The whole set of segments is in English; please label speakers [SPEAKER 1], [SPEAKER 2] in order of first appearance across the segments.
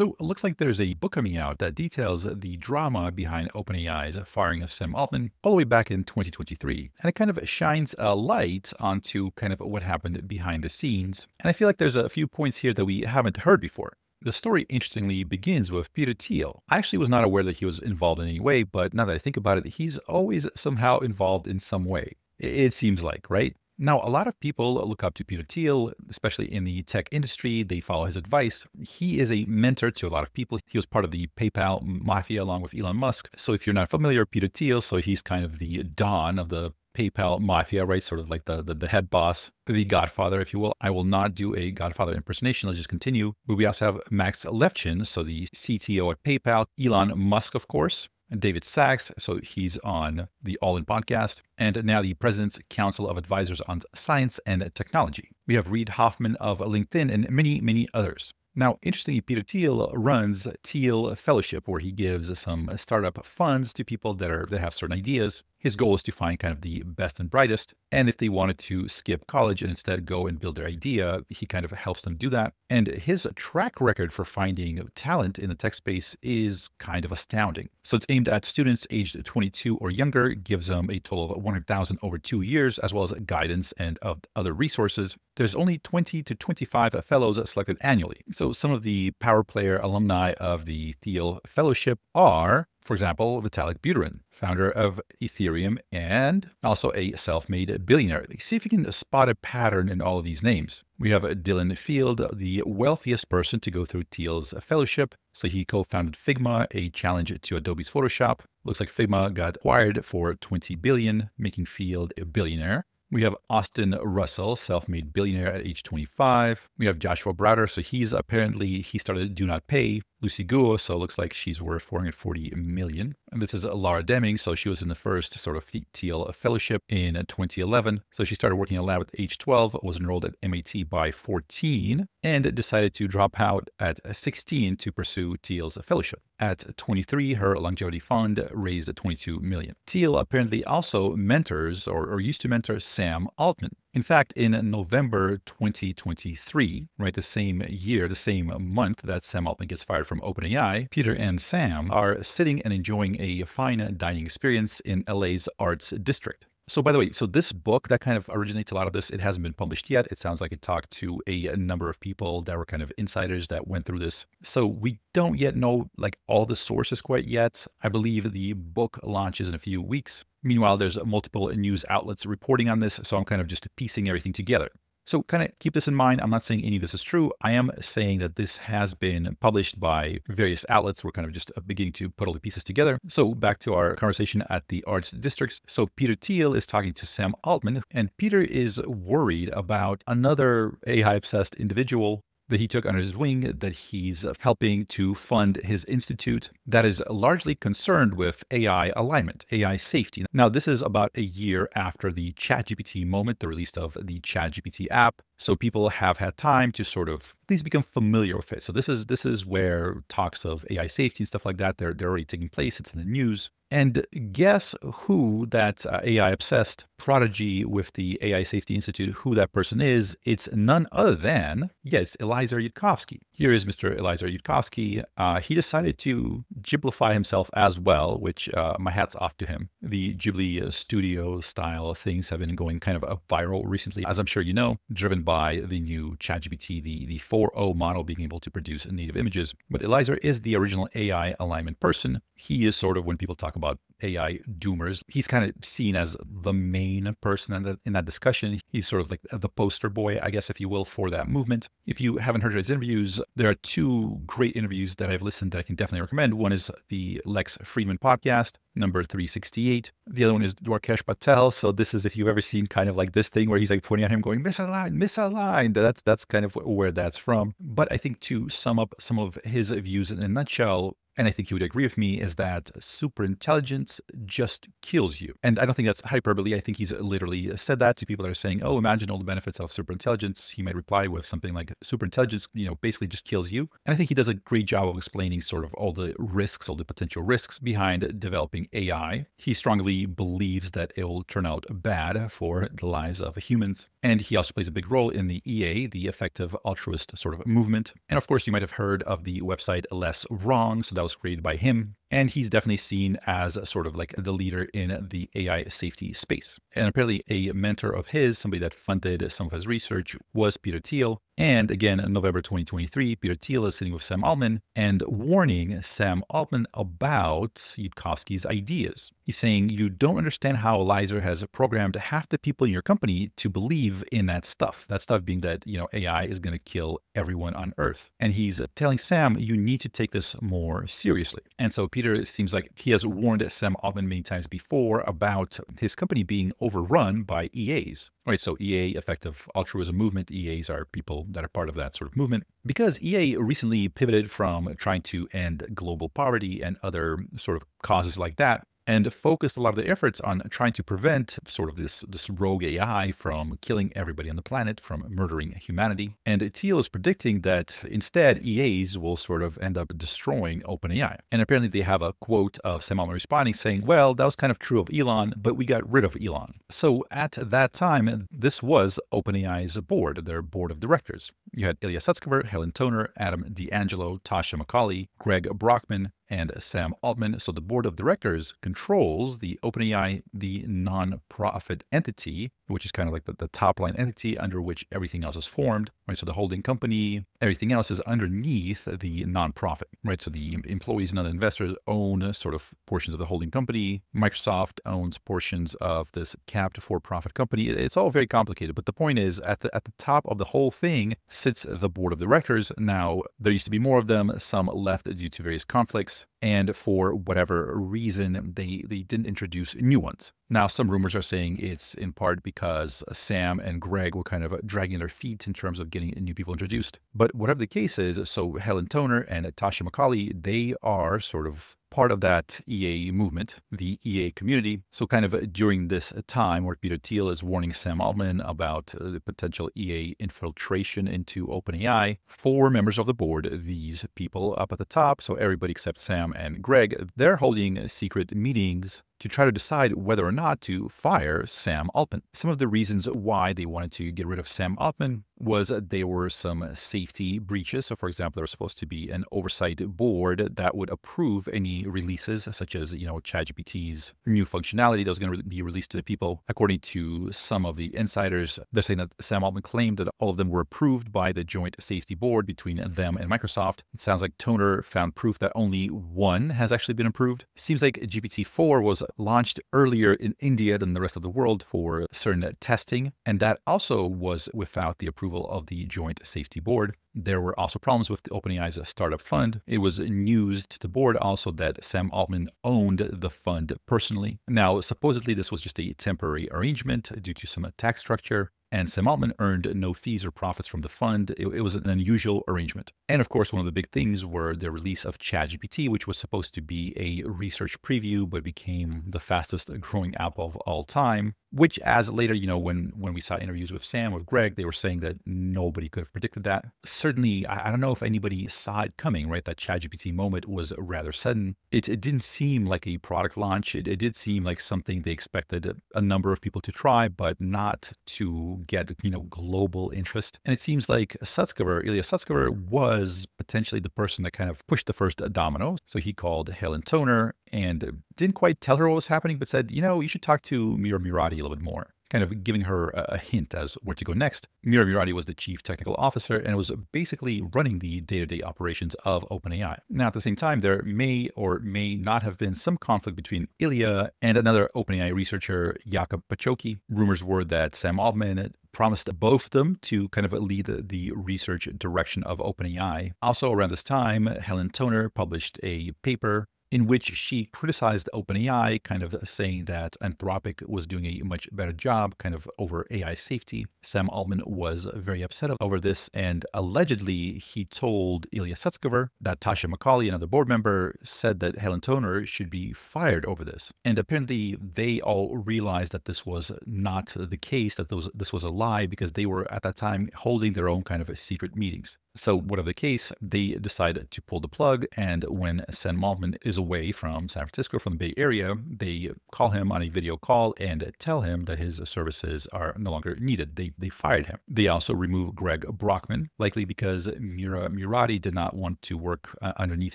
[SPEAKER 1] So it looks like there's a book coming out that details the drama behind OpenAI's firing of Sam Altman all the way back in 2023. And it kind of shines a light onto kind of what happened behind the scenes. And I feel like there's a few points here that we haven't heard before. The story interestingly begins with Peter Thiel. I actually was not aware that he was involved in any way, but now that I think about it, he's always somehow involved in some way. It seems like, right? Now, a lot of people look up to Peter Thiel, especially in the tech industry. They follow his advice. He is a mentor to a lot of people. He was part of the PayPal mafia along with Elon Musk. So if you're not familiar, Peter Thiel, so he's kind of the don of the PayPal mafia, right? Sort of like the, the, the head boss, the godfather, if you will. I will not do a godfather impersonation. Let's just continue. But we also have Max Levchin, so the CTO at PayPal, Elon Musk, of course, David Sacks. so he's on the All In podcast, and now the President's Council of Advisors on Science and Technology. We have Reid Hoffman of LinkedIn and many, many others. Now, interestingly, Peter Thiel runs Thiel Fellowship, where he gives some startup funds to people that are that have certain ideas. His goal is to find kind of the best and brightest. And if they wanted to skip college and instead go and build their idea, he kind of helps them do that. And his track record for finding talent in the tech space is kind of astounding. So it's aimed at students aged 22 or younger, gives them a total of 100,000 over two years, as well as guidance and other resources. There's only 20 to 25 fellows selected annually. So some of the Power Player alumni of the Thiel Fellowship are for example, Vitalik Buterin, founder of Ethereum and also a self-made billionaire. See if you can spot a pattern in all of these names. We have Dylan Field, the wealthiest person to go through Thiel's fellowship. So he co-founded Figma, a challenge to Adobe's Photoshop. Looks like Figma got acquired for 20 billion, making Field a billionaire. We have Austin Russell, self-made billionaire at age 25. We have Joshua Browder. So he's apparently, he started Do Not Pay. Lucy Guo, so it looks like she's worth 440 million. And this is Laura Deming. So she was in the first sort of Thiel fellowship in 2011. So she started working in a lab at age 12, was enrolled at MIT by 14, and decided to drop out at 16 to pursue Thiel's fellowship. At 23, her longevity fund raised 22 million. Thiel apparently also mentors or, or used to mentor Sam Altman. In fact, in November 2023, right, the same year, the same month that Sam Altman gets fired from OpenAI, Peter and Sam are sitting and enjoying a fine dining experience in LA's Arts District. So by the way, so this book that kind of originates a lot of this, it hasn't been published yet. It sounds like it talked to a, a, number of people that were kind of insiders that went through this. So we don't yet know like all the sources quite yet. I believe the book launches in a few weeks. Meanwhile, there's multiple news outlets reporting on this, so I'm kind of just piecing everything together. So kind of keep this in mind. I'm not saying any of this is true. I am saying that this has been published by various outlets. We're kind of just uh, beginning to put all the pieces together. So back to our conversation at the arts districts. So Peter Thiel is talking to Sam Altman, and Peter is worried about another AI obsessed individual that he took under his wing, that he's helping to fund his institute that is largely concerned with AI alignment, AI safety. Now, this is about a year after the ChatGPT moment, the release of the ChatGPT app. So people have had time to sort of at least become familiar with it. So this is this is where talks of AI safety and stuff like that, they're, they're already taking place. It's in the news. And guess who that uh, AI obsessed prodigy with the AI Safety Institute, who that person is? It's none other than, yes, Eliezer Yudkowsky. Here is Mr. Eliezer Yudkowsky. Uh, he decided to Ghiblify himself as well, which uh, my hat's off to him. The Ghibli uh, studio style things have been going kind of viral recently, as I'm sure you know, driven by the new ChatGPT, the, the 4.0 model being able to produce native images. But Eliezer is the original AI alignment person. He is sort of, when people talk about AI doomers. He's kind of seen as the main person in, the, in that discussion. He's sort of like the poster boy, I guess, if you will, for that movement. If you haven't heard his interviews, there are two great interviews that I've listened that I can definitely recommend. One is the Lex Fridman podcast, number 368. The other one is Dwarkesh Patel. So this is if you've ever seen kind of like this thing where he's like pointing at him going, misaligned, misaligned. That's, that's kind of where that's from. But I think to sum up some of his views in a nutshell, and I think he would agree with me, is that superintelligence just kills you. And I don't think that's hyperbole. I think he's literally said that to people that are saying, oh, imagine all the benefits of superintelligence. He might reply with something like superintelligence, you know, basically just kills you. And I think he does a great job of explaining sort of all the risks, all the potential risks behind developing AI. He strongly believes that it will turn out bad for the lives of humans. And he also plays a big role in the EA, the effective altruist sort of movement. And of course, you might have heard of the website Less Wrong. So that was created by him. And he's definitely seen as sort of like the leader in the AI safety space. And apparently, a mentor of his, somebody that funded some of his research, was Peter Thiel. And again, in November 2023, Peter Thiel is sitting with Sam Altman and warning Sam Altman about Yudkowsky's ideas. He's saying, You don't understand how Eliezer has programmed half the people in your company to believe in that stuff. That stuff being that, you know, AI is going to kill everyone on Earth. And he's telling Sam, You need to take this more seriously. And so Peter seems like he has warned Sam Altman many times before about his company being overrun by EAs. Right, so EA, effective altruism movement, EAs are people that are part of that sort of movement. Because EA recently pivoted from trying to end global poverty and other sort of causes like that and focused a lot of the efforts on trying to prevent sort of this, this rogue AI from killing everybody on the planet, from murdering humanity. And Thiel is predicting that instead EAs will sort of end up destroying OpenAI. And apparently they have a quote of Sam Altman responding saying, well, that was kind of true of Elon, but we got rid of Elon. So at that time, this was OpenAI's board, their board of directors. You had Ilya Sutskever, Helen Toner, Adam D'Angelo, Tasha McCauley, Greg Brockman, and Sam Altman. So the board of directors controls the OpenAI, the non-profit entity, which is kind of like the, the top line entity under which everything else is formed, right? So the holding company, everything else is underneath the nonprofit, right? So the employees and other investors own sort of portions of the holding company. Microsoft owns portions of this capped for-profit company. It's all very complicated, but the point is at the at the top of the whole thing sits the board of directors. Now there used to be more of them, some left due to various conflicts and for whatever reason, they, they didn't introduce new ones. Now, some rumors are saying it's in part because Sam and Greg were kind of uh, dragging their feet in terms of getting new people introduced. But whatever the case is, so Helen Toner and Tasha McCauley, they are sort of part of that EA movement, the EA community. So kind of uh, during this uh, time where Peter Thiel is warning Sam Altman about uh, the potential EA infiltration into OpenAI, four members of the board, these people up at the top, so everybody except Sam and Greg, they're holding uh, secret meetings to try to decide whether or not to fire Sam Altman. Some of the reasons why they wanted to get rid of Sam Altman was there were some safety breaches. So, for example, there was supposed to be an oversight board that would approve any releases, such as, you know, ChatGPT's new functionality that was going to be released to the people. According to some of the insiders, they're saying that Sam Altman claimed that all of them were approved by the joint safety board between them and Microsoft. It sounds like Toner found proof that only one has actually been approved. seems like GPT-4 was launched earlier in India than the rest of the world for certain testing, and that also was without the approval of the Joint Safety Board. There were also problems with the OpenAI's startup fund. It was news to the board also that Sam Altman owned the fund personally. Now, supposedly this was just a temporary arrangement due to some tax structure and Sam Altman earned no fees or profits from the fund. It, it, was an unusual arrangement. And of course, one of the big things were the release of ChatGPT, which was supposed to be a research preview, but became the fastest growing app of all time which as later, you know, when when we saw interviews with Sam, with Greg, they were saying that nobody could have predicted that. Certainly, I, I don't know if anybody saw it coming, right? That ChatGPT moment was rather sudden. It, it didn't seem like a product launch. It, it did seem like something they expected a, a number of people to try, but not to get, you know, global interest. And it seems like Sutskever, Ilya Sutskever was potentially the person that kind of pushed the first domino. So he called Helen Toner and didn't quite tell her what was happening, but said, you know, you should talk to Mira Murati a little bit more kind of giving her a, hint as where to go next. Mira Murati was the chief technical officer and was basically running the day-to-day operations of OpenAI. Now, at the same time, there may or may not have been some conflict between Ilya and another OpenAI researcher, Jakub Pachocki. Rumors were that Sam Altman promised both of them to kind of lead the, the research direction of OpenAI. Also, around this time, Helen Toner published a paper in which she criticized OpenAI, kind of uh, saying that Anthropic was doing a much better job kind of over AI safety. Sam Altman was very upset over this, and allegedly he told Ilya Sutskever that Tasha McCauley, another board member, said that Helen Toner should be fired over this. And apparently they all realized that this was not the case, that this was a lie because they were at that time holding their own kind of secret meetings. So whatever the case, they decide to pull the plug. And when Sam Altman is away from San Francisco, from the Bay Area, they call him on a video call and tell him that his services are no longer needed. They, they fired him. They also remove Greg Brockman, likely because Mira Murati did not want to work uh, underneath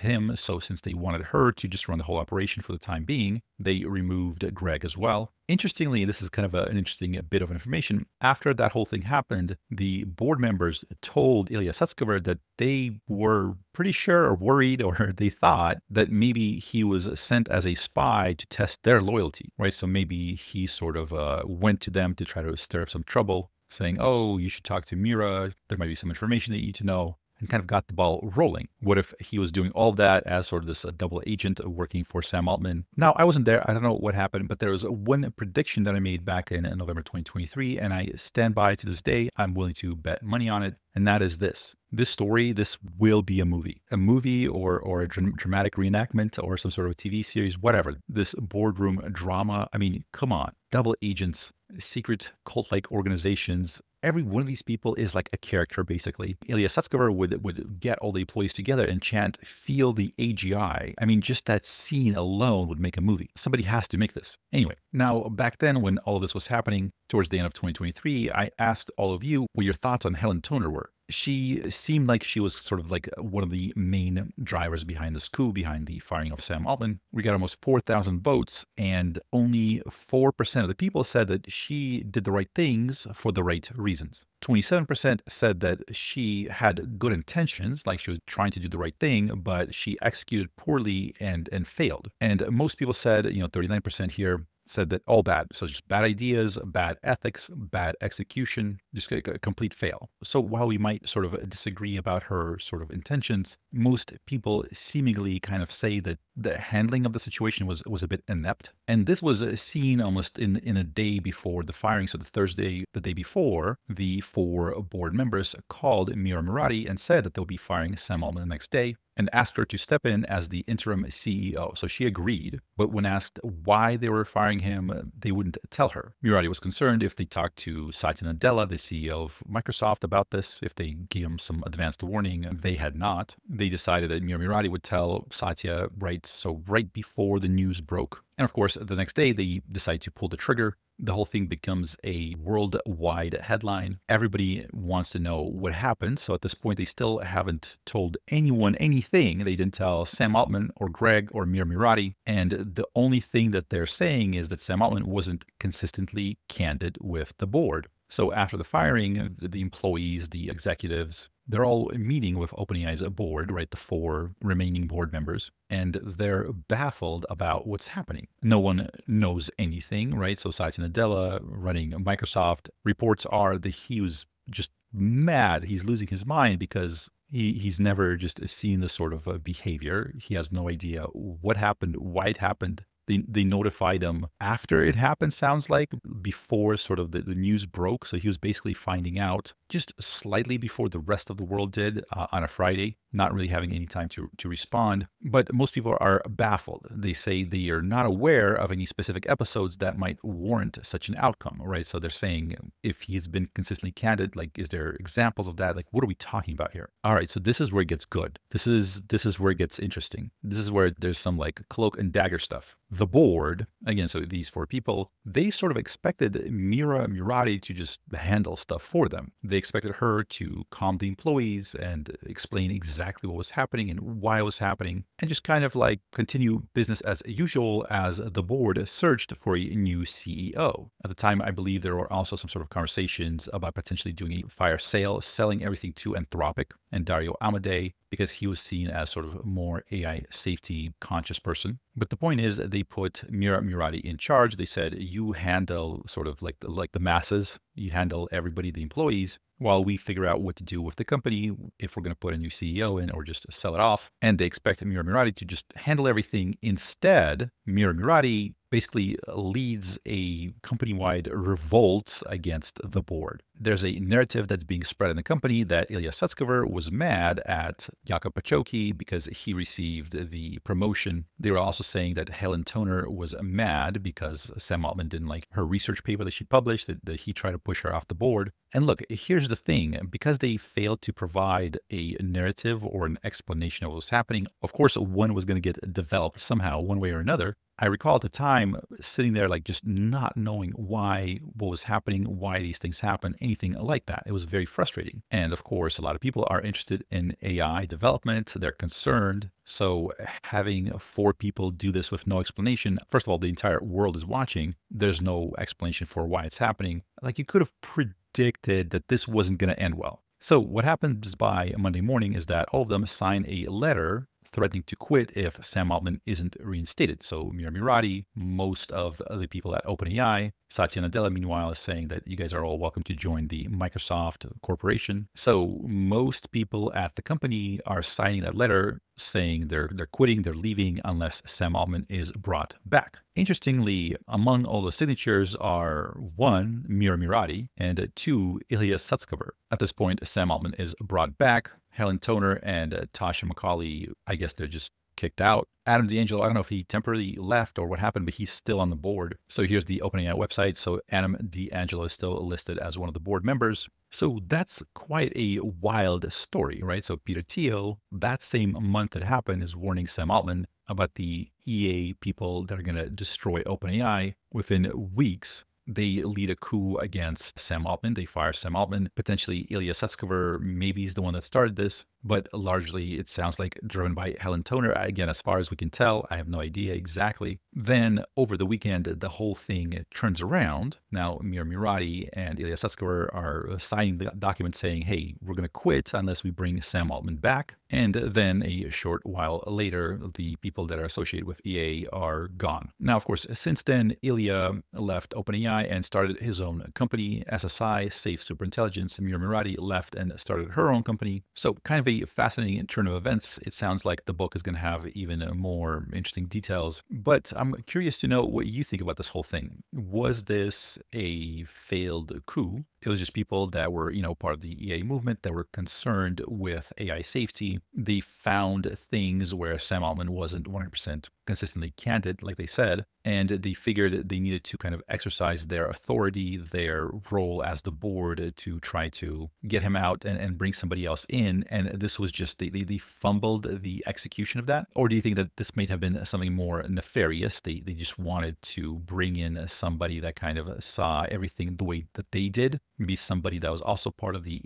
[SPEAKER 1] him. So since they wanted her to just run the whole operation for the time being, they removed Greg as well. Interestingly, this is kind of a, an interesting bit of information. After that whole thing happened, the board members told Ilya Sutskever that they were pretty sure or worried or they thought that maybe he was sent as a spy to test their loyalty, right? So maybe he sort of uh, went to them to try to stir up some trouble, saying, oh, you should talk to Mira. There might be some information that you need to know and kind of got the ball rolling. What if he was doing all that as sort of this uh, double agent working for Sam Altman? Now, I wasn't there. I don't know what happened, but there was one prediction that I made back in November 2023, and I stand by to this day. I'm willing to bet money on it. And that is this. This story, this will be a movie, a movie or, or a dramatic reenactment or some sort of TV series, whatever. This boardroom drama. I mean, come on. Double agents, secret cult like organizations, every one of these people is like a character, basically. Ilya Sutskever would, would get all the employees together and chant, feel the AGI. I mean, just that scene alone would make a movie. Somebody has to make this. Anyway, now back then when all of this was happening, towards the end of 2023, I asked all of you what your thoughts on Helen Toner were she seemed like she was sort of like one of the main drivers behind this coup, behind the firing of Sam Altman. We got almost 4,000 votes, and only 4% of the people said that she did the right things for the right reasons. 27% said that she had good intentions, like she was trying to do the right thing, but she executed poorly and and failed. And most people said, you know, 39% here said that all bad. So just bad ideas, bad ethics, bad execution, just a, complete fail. So while we might sort of uh, disagree about her sort of intentions, most people seemingly kind of say that the handling of the situation was was a bit inept. And this was uh, seen almost in in a day before the firing. So the Thursday, the day before, the four board members called Mira Murati and said that they'll be firing Sam Altman the next day and asked her to step in as the interim CEO. So she agreed, but when asked why they were firing him, uh, they wouldn't tell her. Murati was concerned if they talked to Satya Nadella, the CEO of Microsoft, about this, if they gave him some advanced warning. They had not. They decided that Mira Murati would tell Satya right, so right before the news broke. And of course, the next day they decide to pull the trigger the whole thing becomes a worldwide headline. Everybody wants to know what happened. So at this point, they still haven't told anyone anything. They didn't tell Sam Altman or Greg or Mira Murati. And the only thing that they're saying is that Sam Altman wasn't consistently candid with the board. So after the firing, the employees, the executives, they're all meeting with OpenAI's board, right? The four remaining board members, and they're baffled about what's happening. No one knows anything, right? So Satya Nadella running Microsoft reports are that he was just mad. He's losing his mind because he, he's never just seen this sort of uh, behavior. He has no idea what happened, why it happened, they, they notified him after it happened, sounds like, before sort of the, the news broke. So he was basically finding out just slightly before the rest of the world did uh, on a Friday not really having any time to, to respond. But most people are baffled. They say they are not aware of any specific episodes that might warrant such an outcome, right? So they're saying if he's been consistently candid, like, is there examples of that? Like, what are we talking about here? All right, so this is where it gets good. This is this is where it gets interesting. This is where there's some like cloak and dagger stuff. The board, again, so these four people, they sort of expected Mira Murati to just handle stuff for them. They expected her to calm the employees and explain exactly what was happening and why it was happening, and just kind of like continue business as usual as the board searched for a new CEO. At the time, I believe there were also some sort of conversations about potentially doing a fire sale, selling everything to Anthropic and Dario Amodei because he was seen as sort of a more AI safety conscious person. But the point is they put Mira Murati in charge. They said, you handle sort of like the, like the masses, you handle everybody, the employees, while we figure out what to do with the company, if we're going to put a new CEO in or just sell it off. And they expect Mira Murati to just handle everything. Instead, Mira Murati basically leads a company-wide revolt against the board. There's a narrative that's being spread in the company that Ilya Sutskever was mad at Jakub Pachocki because he received the promotion. They were also saying that Helen Toner was mad because Sam Altman didn't like her research paper that she published, that, that he tried to push her off the board. And look, here's the thing, because they failed to provide a narrative or an explanation of what was happening, of course, one was going to get developed somehow, one way or another. I recall at the time sitting there, like just not knowing why, what was happening, why these things happen, anything like that. It was very frustrating. And of course, a lot of people are interested in AI development. They're concerned. So having four people do this with no explanation, first of all, the entire world is watching. There's no explanation for why it's happening. Like you could have predicted that this wasn't going to end well. So what happens by Monday morning is that all of them sign a letter threatening to quit if Sam Altman isn't reinstated. So Mira Murati, most of the people at OpenAI, Satya Nadella, meanwhile, is saying that you guys are all welcome to join the Microsoft Corporation. So most people at the company are signing that letter saying they're they're quitting, they're leaving unless Sam Altman is brought back. Interestingly, among all the signatures are one, Mira Murati, and two, Ilya Sutskever. At this point, Sam Altman is brought back. Helen Toner and uh, Tasha McCauley, I guess they're just kicked out. Adam D'Angelo, I don't know if he temporarily left or what happened, but he's still on the board. So here's the OpenAI website. So Adam D'Angelo is still listed as one of the board members. So that's quite a wild story, right? So Peter Thiel, that same month that happened, is warning Sam Altman about the EA people that are going to destroy OpenAI within weeks they lead a coup against Sam Altman. They fire Sam Altman. Potentially Ilya Sutskever maybe is the one that started this but largely it sounds like driven by Helen Toner. Again, as far as we can tell, I have no idea exactly. Then over the weekend, the whole thing turns around. Now, Mira Murati and Ilya Sutskever are signing the document saying, hey, we're going to quit unless we bring Sam Altman back. And then a short while later, the people that are associated with EA are gone. Now, of course, since then, Ilya left OpenAI and started his own company, SSI, Safe Superintelligence. Mira Murati left and started her own company. So kind of a fascinating turn of events. It sounds like the book is going to have even more interesting details. But I'm curious to know what you think about this whole thing. Was this a failed coup? It was just people that were, you know, part of the EA movement that were concerned with AI safety. They found things where Sam Altman wasn't 100% consistently candid, like they said, and they figured they needed to kind of exercise their authority, their role as the board to try to get him out and, and bring somebody else in. And this was just, they, they fumbled the execution of that? Or do you think that this may have been something more nefarious? They, they just wanted to bring in somebody that kind of saw everything the way that they did maybe somebody that was also part of the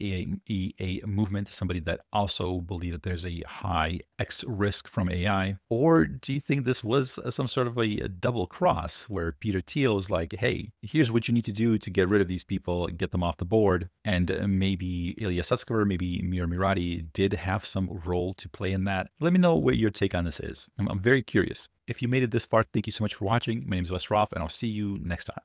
[SPEAKER 1] EA, movement, somebody that also believed that there's a high X risk from AI? Or do you think this was uh, some sort of a, a double cross where Peter Thiel is like, hey, here's what you need to do to get rid of these people, get them off the board. And uh, maybe Ilya Sutskever, maybe Mira Murati did have some role to play in that. Let me know what your take on this is. I'm, I'm very curious. If you made it this far, thank you so much for watching. My name is Wes Roth, and I'll see you next time.